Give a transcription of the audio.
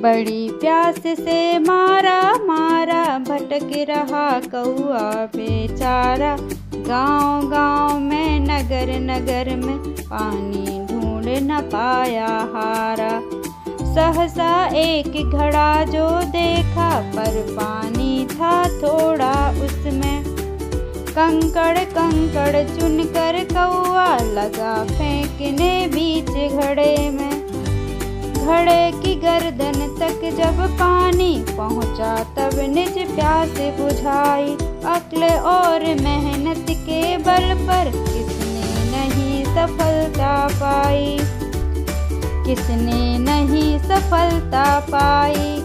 बड़ी प्यास से मारा मारा, भटक रहा कौआ बेचारा। गाँव गाँव में नगर नगर में पानी ढूंढ न पाया हारा। सहसा एक घड़ा जो देखा, पर पानी था थोड़ा उसमें। कंकड़ कंकड़ चुनकर कौआ लगा फेंकने बीच घड़े में। घड़े गर्दन तक जब पानी पहुँचा, तब निज प्यास बुझाई, अक्ल और मेहनत के बल पर किसने नहीं सफलता पाई? किसने नहीं सफलता पाई?